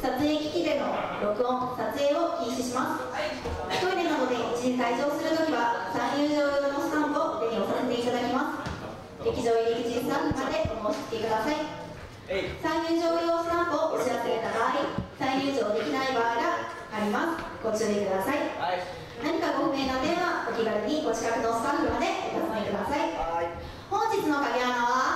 撮影機器での録音撮影を禁止します。トイレなどで一時退場するときは参入場用のスタンプを手に押させていただきます。劇場入り口スタンプまでお申し付けください。参入場用スタンプを押し忘れた場合再入場できない場合があります。ご注意ください、はい、何かご不明な点はお気軽にご近くのスタッフまでお尋ねください、はい、本日の影穴は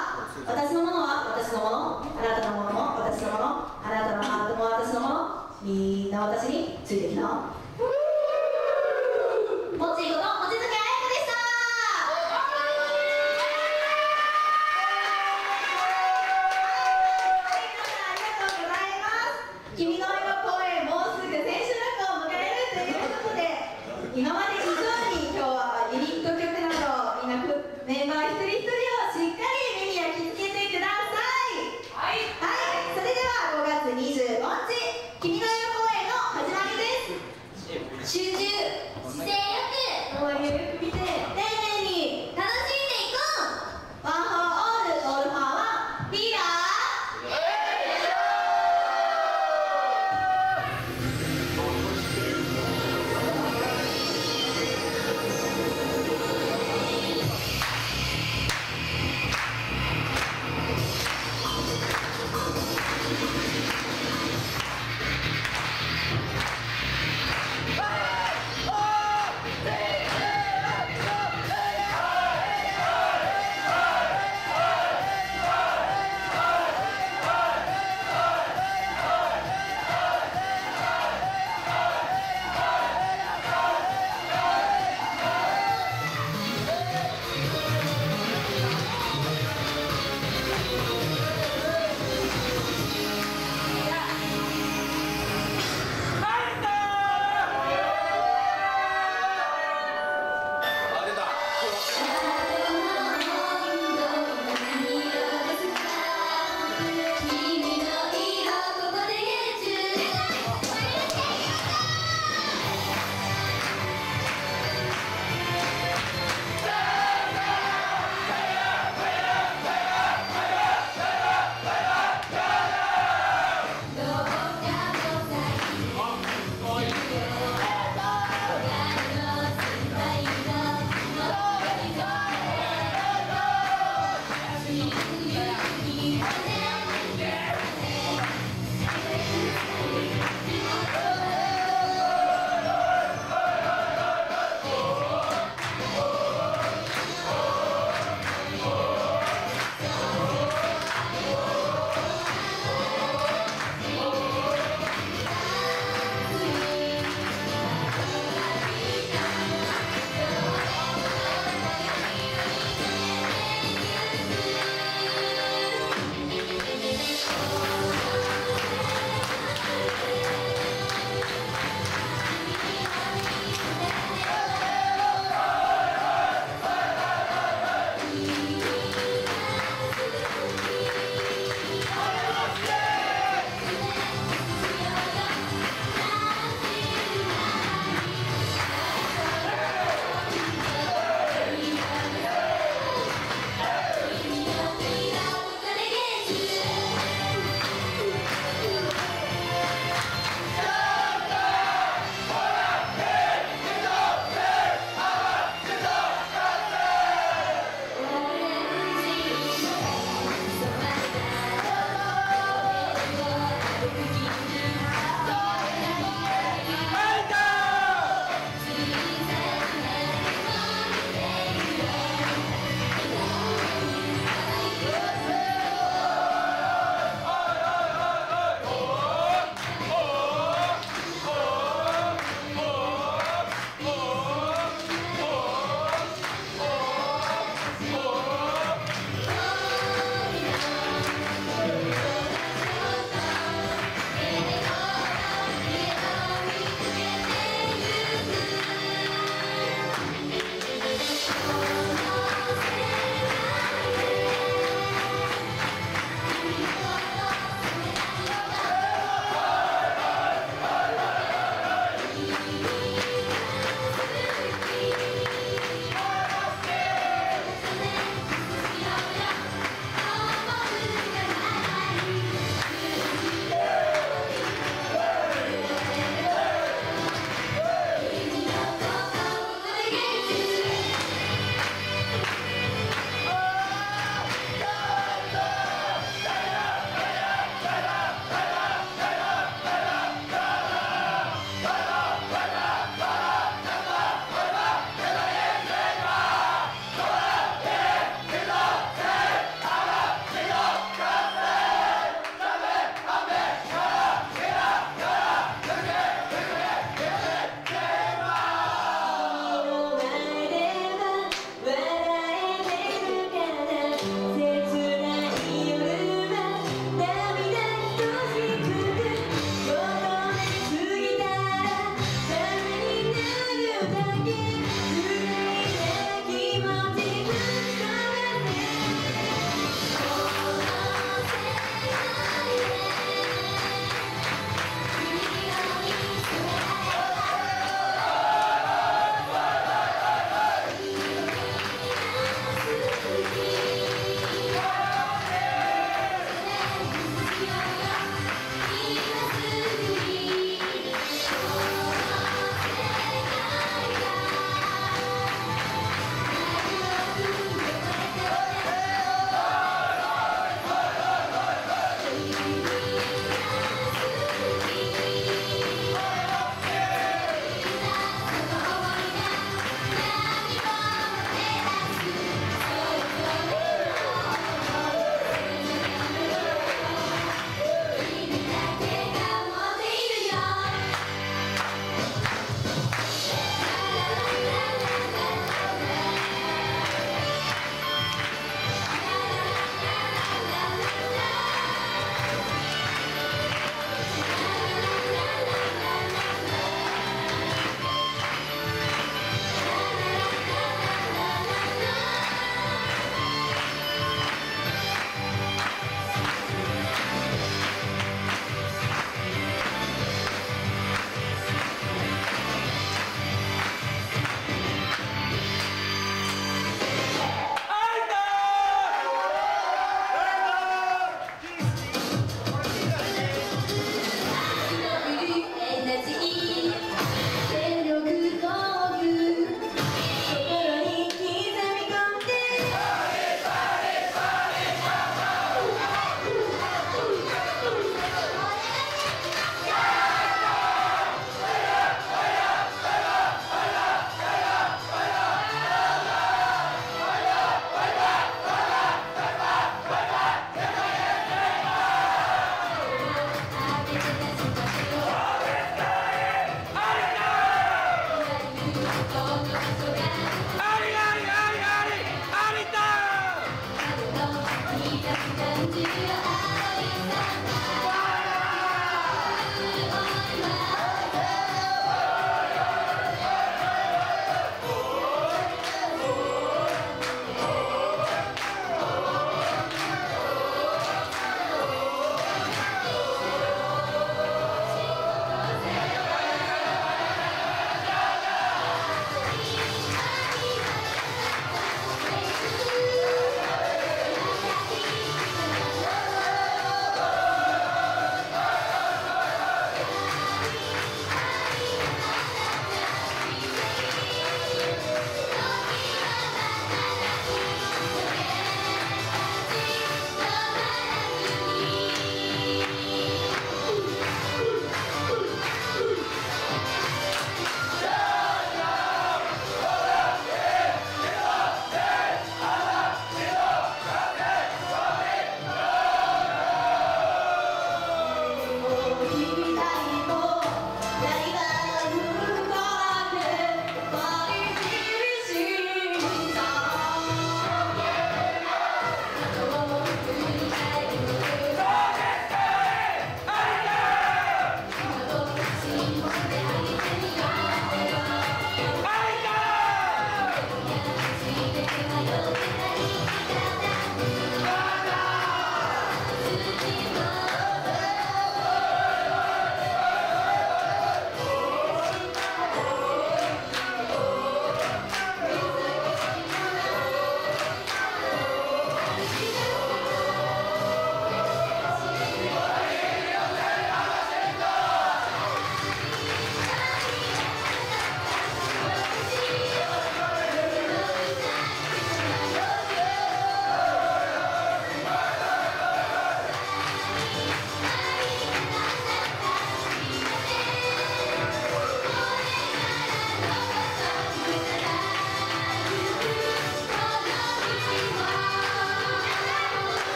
私のものは私のもの。あなたのものも私のもの。あなたのハートも私のもの。みんな私についてきな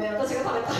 ごめん私が食べた」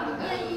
な